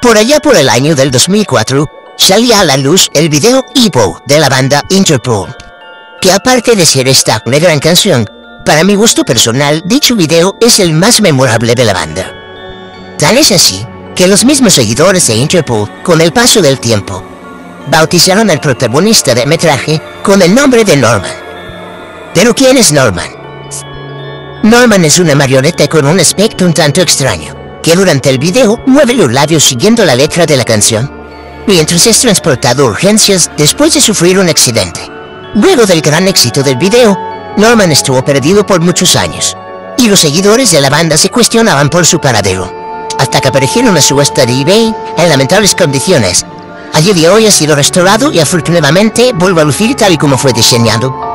Por allá por el año del 2004, salía a la luz el video Evo de la banda Interpol, que aparte de ser esta una gran canción, para mi gusto personal, dicho video es el más memorable de la banda. Tal es así que los mismos seguidores de Interpol, con el paso del tiempo, bautizaron al protagonista del metraje con el nombre de Norman. Pero ¿quién es Norman? Norman es una marioneta con un aspecto un tanto extraño, que durante el video mueve los labios siguiendo la letra de la canción, mientras es transportado a urgencias después de sufrir un accidente. Luego del gran éxito del video, Norman estuvo perdido por muchos años, y los seguidores de la banda se cuestionaban por su paradero, hasta que aparecieron a subasta de eBay en lamentables condiciones. Allí de hoy ha sido restaurado y afortunadamente vuelve a lucir tal y como fue diseñado.